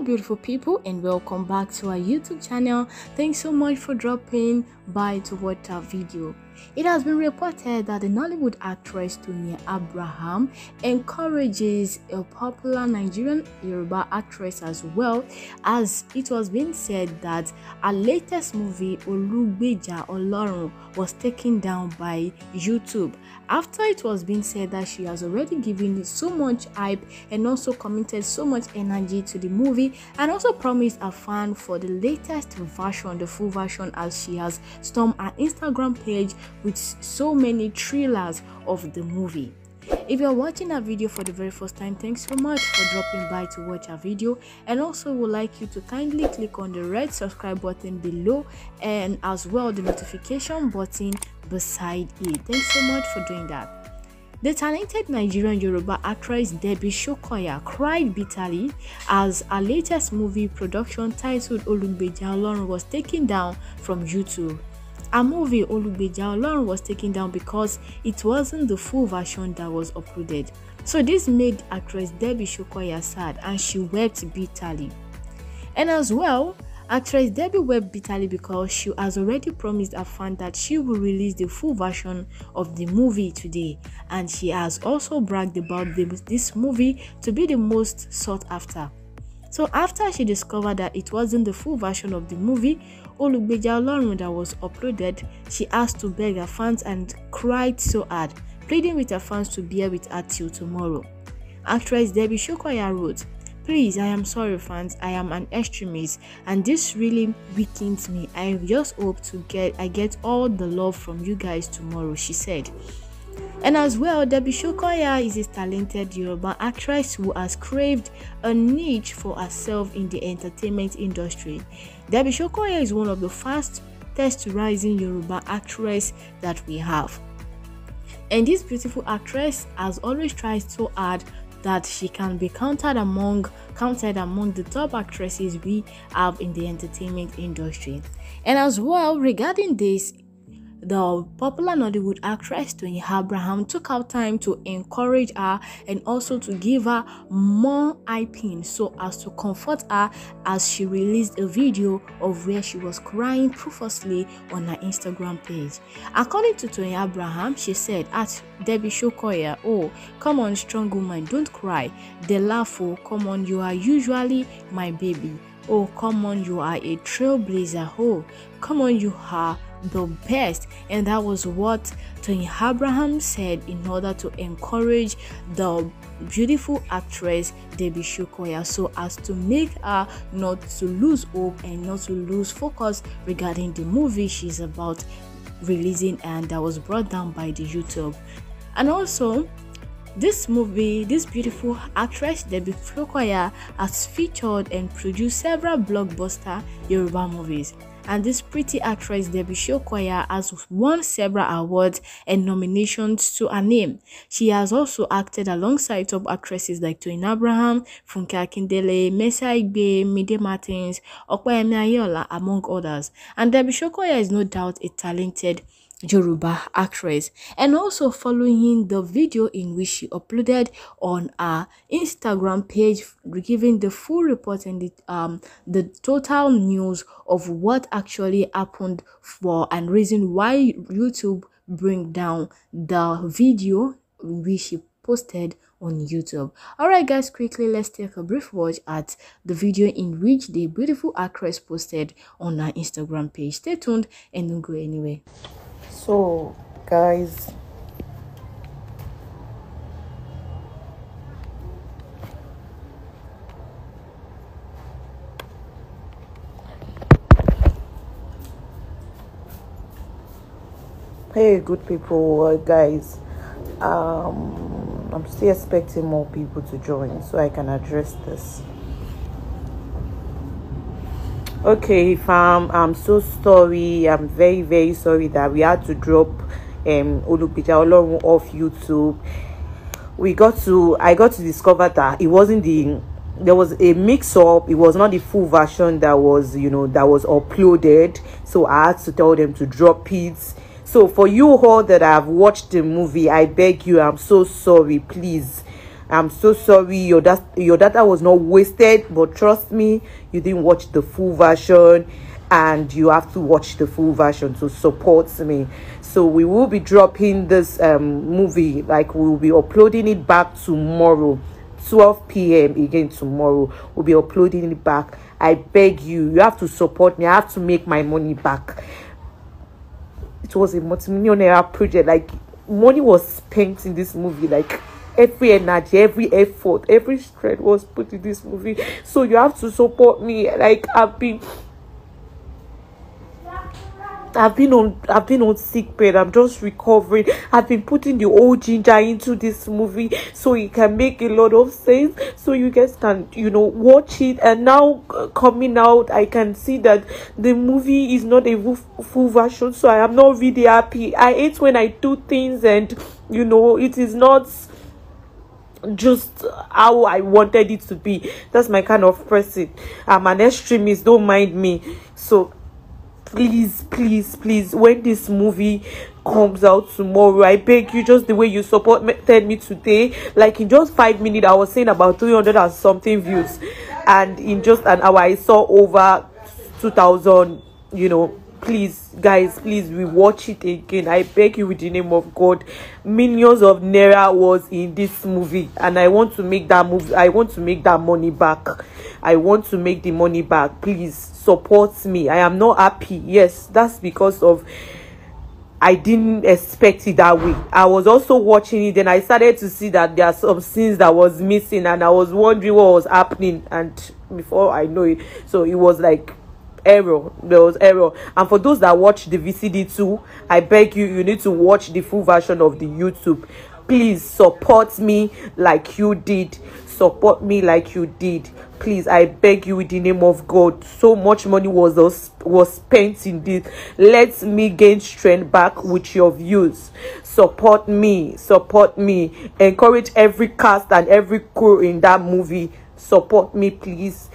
beautiful people and welcome back to our youtube channel. Thanks so much for dropping by to watch our video it has been reported that the Nollywood actress Toyin Abraham encourages a popular Nigerian Yoruba actress as well, as it was being said that her latest movie Olugbeja Olorun was taken down by YouTube. After it was being said that she has already given so much hype and also committed so much energy to the movie and also promised a fan for the latest version, the full version as she has stormed her Instagram page with so many thrillers of the movie. If you're watching our video for the very first time, thanks so much for dropping by to watch our video and also would like you to kindly click on the red subscribe button below and as well the notification button beside it. Thanks so much for doing that. The talented Nigerian Yoruba actress Debbie Shokoya cried bitterly as her latest movie production titled Olugbeja Olorun was taken down from YouTube. A movie Olugbeja Olorun was taken down because it wasn't the full version that was uploaded. So this made actress Debbie Shokoya sad and she wept bitterly. And as well, actress Debbie wept bitterly because she has already promised her fan that she will release the full version of the movie today and she has also bragged about this movie to be the most sought after. So after she discovered that it wasn't the full version of the movie, Olugbeja Olorun that was uploaded, she asked to beg her fans and cried so hard, pleading with her fans to bear with her till tomorrow. Actress Debbie Shokoya wrote, Please, I am sorry fans, I am an extremist and this really weakens me. I just hope to get I get all the love from you guys tomorrow, she said. And as well, Debbie Shokoya is a talented Yoruba actress who has craved a niche for herself in the entertainment industry. Debbie Shokoya is one of the fastest rising Yoruba actress that we have. And this beautiful actress has always tried so hard that she can be counted among counted among the top actresses we have in the entertainment industry. And as well, regarding this, the popular Nollywood actress Toyin Abraham took out time to encourage her and also to give her more hyping so as to comfort her as she released a video of where she was crying profusely on her Instagram page. According to Toyin Abraham, she said at Debbie Shokoya, Oh, come on, strong woman, don't cry. They laugh, oh, come on, you are usually my baby. Oh, come on, you are a trailblazer. Oh, come on, you are the best. And that was what Toyin Abraham said in order to encourage the beautiful actress Debbie Shokoya so as to make her not to lose hope and not to lose focus regarding the movie she's about releasing and that was brought down by the YouTube. And also, this movie, this beautiful actress Debbie Shokoya has featured and produced several blockbuster Yoruba movies and this pretty actress Debbie Shokoya has won several awards and nominations to her name. She has also acted alongside top actresses like Toyin Abraham, Funke Akindele, Mercy Aigbe, Mide Martins, Opeyemi Ayola, among others. And Debbie Shokoya is no doubt a talented Yoruba actress and also following the video in which she uploaded on her Instagram page giving the full report and the um the total news of what actually happened for and reason why YouTube bring down the video which she posted on YouTube. Alright guys, quickly let's take a brief watch at the video in which the beautiful actress posted on her Instagram page. Stay tuned and don't go anywhere so guys. Hey good people guys. Um i'm still expecting more people to join so i can address this okay fam i'm so sorry. I'm very very sorry that we had to drop um Olugbeja Olorun off youtube. We got to i got to discover that it wasn't the there was a mix up it was not the full version that was you know that was uploaded. So i had to tell them to drop it. So for you all that have watched the movie i beg you i'm so sorry. Please i'm so sorry your your data was not wasted but trust me you didn't watch the full version and you have to watch the full version to support me. So we will be dropping this um movie like we will be uploading it back tomorrow 12 p.m again tomorrow. We'll be uploading it back. I beg you you have to support me. I have to make my money back. It was a multi-millionaire project. Like money was spent in this movie like every energy every effort every strength was put in this movie so you have to support me like i've been I've been on I've been on sick bed. I'm just recovering. I've been putting the old ginger into this movie so it can make a lot of sense. So you guys can you know watch it. And now uh, coming out, I can see that the movie is not a full, full version. So I am not really happy. I hate when I do things and you know it is not just how I wanted it to be. That's my kind of person. I'm an extremist, don't mind me. So please please please when this movie comes out tomorrow i beg you just the way you supported me today like in just five minutes i was saying about 300 and something views and in just an hour i saw over 2000 you know please guys please we watch it again. I beg you with the name of god. Millions of naira was in this movie and i want to make that movie i want to make that money back. I want to make the money back. Please support me. I am not happy. Yes that's because of I didn't expect it that way. I was also watching it, and I started to see that there are some scenes that was missing, and I was wondering what was happening. And before I know it, so it was like error there was error. And for those that watch the vcd too i beg you you need to watch the full version of the youtube. Please support me like you did. Support me like you did. Please i beg you in the name of god. So much money was was spent in this. Let me gain strength back with your views. Support me support me. Encourage every cast and every crew in that movie. Support me please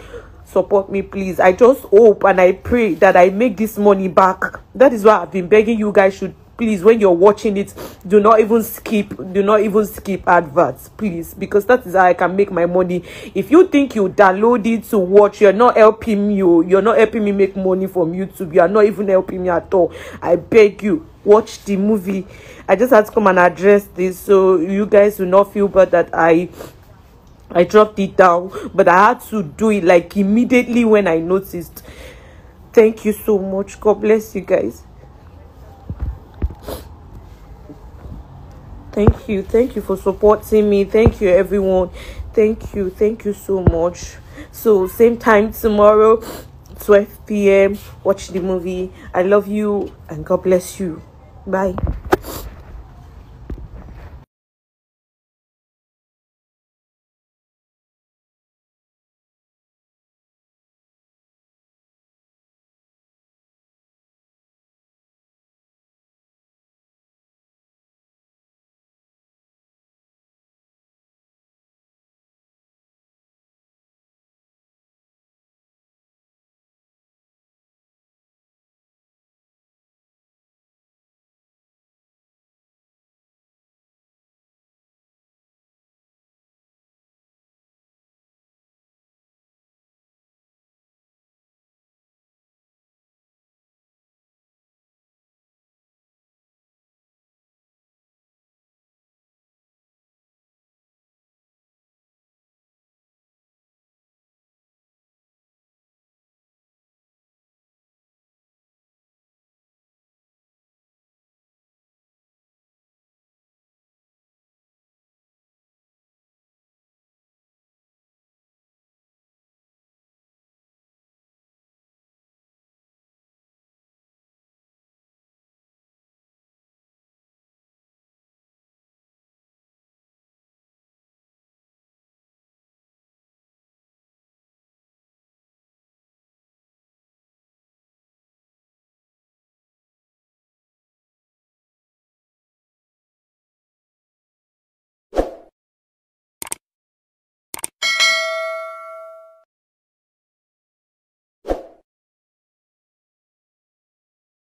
support me please. I just hope and i pray that i make this money back. That is why i've been begging you guys should please when you're watching it do not even skip do not even skip adverts please because that is how i can make my money. If you think you download it to watch you're not helping me oh, you're not helping me make money from youtube. You are not even helping me at all. I beg you watch the movie. I just had to come and address this so you guys will not feel bad that i I dropped it down, but I had to do it like immediately when I noticed. Thank you so much. God bless you guys. Thank you. Thank you for supporting me. Thank you, everyone. Thank you. Thank you so much. So, same time tomorrow, 12 p.m. Watch the movie. I love you and God bless you. Bye.